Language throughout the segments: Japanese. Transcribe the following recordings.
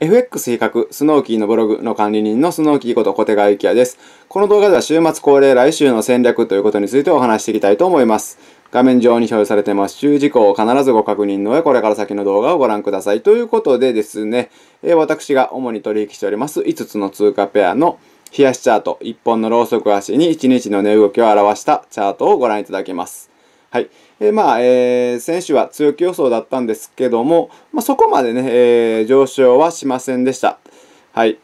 FX 比較スノーキーのブログの管理人のスノーキーこと小手川幸也です。この動画では週末恒例来週の戦略ということについてお話していきたいと思います。画面上に表示されてます注意事項を必ずご確認の上、これから先の動画をご覧ください。ということでですね、え私が主に取引しております5つの通貨ペアの冷やしチャート、1本のローソク足に1日の値動きを表したチャートをご覧いただきます。はい。えー、まあ、えー、選手は強気予想だったんですけども、まあ、そこまでね、えー、上昇はしませんでした。はい。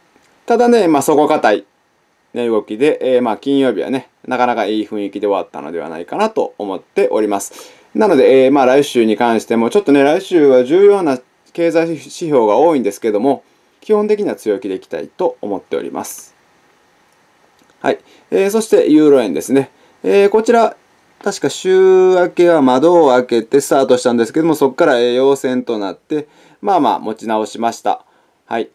ただね、まあ、底堅い値動きで、えー、まあ、金曜日はね、なかなかいい雰囲気で終わったのではないかなと思っております。なので、えー、まあ、来週に関しても、ちょっとね、来週は重要な経済指標が多いんですけども、基本的には強気でいきたいと思っております。はい。えー、そして、ユーロ円ですね。えー、こちら、確か週明けは窓を開けてスタートしたんですけども、そこから陽線となって、まあまあ持ち直しました。はい。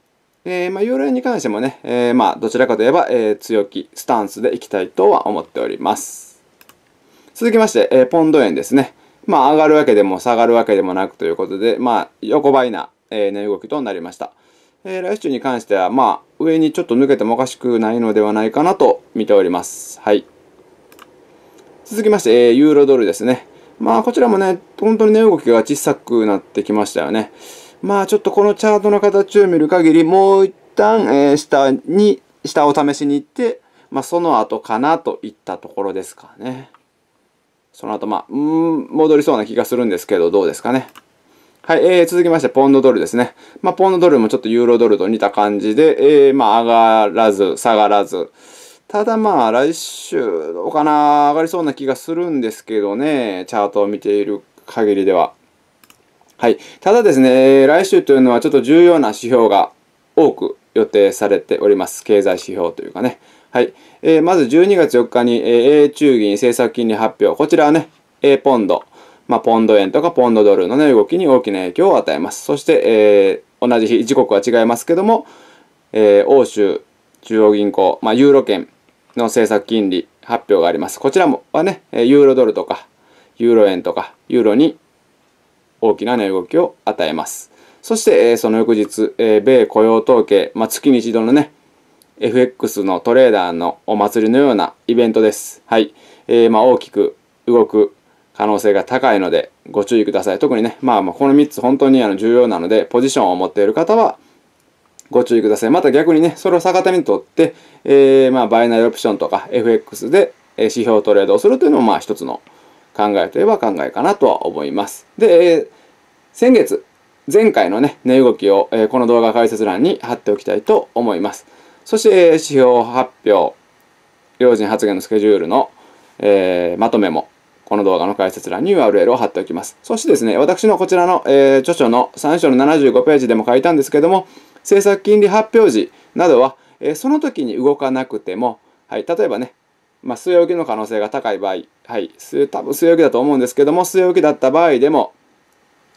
えー、まあ、ユーロに関してもね、えー、まあ、どちらかといえば、えー、強気、スタンスでいきたいとは思っております。続きまして、えー、ポンド円ですね。まあ、上がるわけでも下がるわけでもなくということで、まあ、横ばいな、えー、値動きとなりました。えー、来週に関しては、まあ、上にちょっと抜けてもおかしくないのではないかなと見ております。はい。続きまして、えー、ユーロドルですね。まあ、こちらもね、本当に値動きが小さくなってきましたよね。まあ、ちょっとこのチャートの形を見る限り、もう一旦、えー、下に、下を試しに行って、まあ、その後かなといったところですかね。その後、まあ、うん、戻りそうな気がするんですけど、どうですかね。はい、えー、続きまして、ポンドドルですね。まあ、ポンドドルもちょっとユーロドルと似た感じで、えー、まあ、上がらず、下がらず。ただまあ、来週、どうかな、上がりそうな気がするんですけどね、チャートを見ている限りでは。はい。ただですね、来週というのはちょっと重要な指標が多く予定されております。経済指標というかね。はい。えー、まず12月4日に、えー、A 中銀政策金利発表。こちらはね、A ポンド。まあ、ポンド円とかポンドドルの、ね、動きに大きな影響を与えます。そして、えー、同じ日、時刻は違いますけども、えー、欧州中央銀行、まあ、ユーロ圏の政策金利発表があります。こちらもはね、ユーロドルとか、ユーロ円とか、ユーロに大きな値動きを与えます。そして、その翌日、米雇用統計、まあ、月に一度のね、FX のトレーダーのお祭りのようなイベントです。はい。えー、まあ、大きく動く可能性が高いのでご注意ください。特にね、まあこの3つ本当にあの重要なので、ポジションを持っている方はご注意ください。また逆にね、それを逆手にとって、えー、まあ、バイナリーオプションとか FX で指標トレードをするというのも、まあ、一つの考えといえば考えかなとは思います。で、えー、先月、前回のね、値動きを、えー、この動画解説欄に貼っておきたいと思います。そして、えー、指標発表、要人発言のスケジュールの、えー、まとめもこの動画の解説欄に URL を貼っておきます。そしてですね、私のこちらの、えー、著書の3章の75ページでも書いたんですけども、政策金利発表時などは、えー、その時に動かなくても、はい、例えばね、まあ、据え置きの可能性が高い場合、はい、多分据え置きだと思うんですけども、据え置きだった場合でも、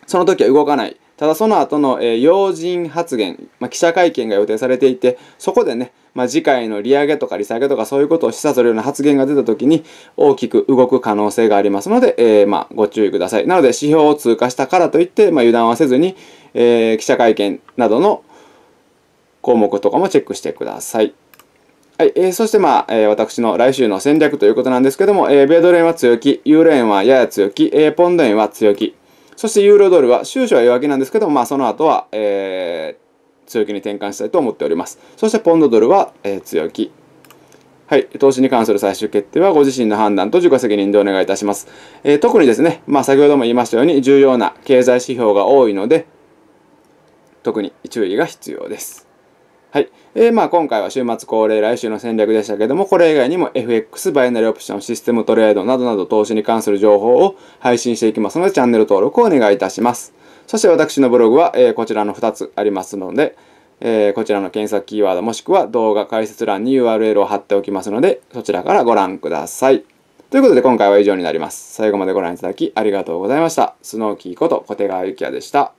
その時は動かない。ただその後の、えー、要人発言、まあ、記者会見が予定されていて、そこでね、まあ、次回の利上げとか利下げとかそういうことを示唆するような発言が出た時に大きく動く可能性がありますので、えー、まあ、ご注意ください。なので指標を通過したからといって、ま、油断はせずに、えー、記者会見などの項目とかもチェックしてください。はい、えー、そしてまあ、えー、私の来週の戦略ということなんですけども、えー、米ドル円は強気、ユーロ円はやや強気、えー、ポンド円は強気、そしてユーロドルは終始は弱気なんですけども、まあ、その後は、えー、強気に転換したいと思っております。そしてポンドドルは、えー、強気。はい。投資に関する最終決定はご自身の判断と自己責任でお願いいたします。えー、特にですね、まあ先ほども言いましたように重要な経済指標が多いので、特に注意が必要です。はい。えー、まあ今回は週末恒例来週の戦略でしたけども、これ以外にも FX、バイナリーオプション、システムトレードなどなど投資に関する情報を配信していきますので、チャンネル登録をお願いいたします。そして私のブログは、えー、こちらの2つありますので、えー、こちらの検索キーワードもしくは動画解説欄に URL を貼っておきますので、そちらからご覧ください。ということで今回は以上になります。最後までご覧いただきありがとうございました。スノーキーこと小手川幸也でした。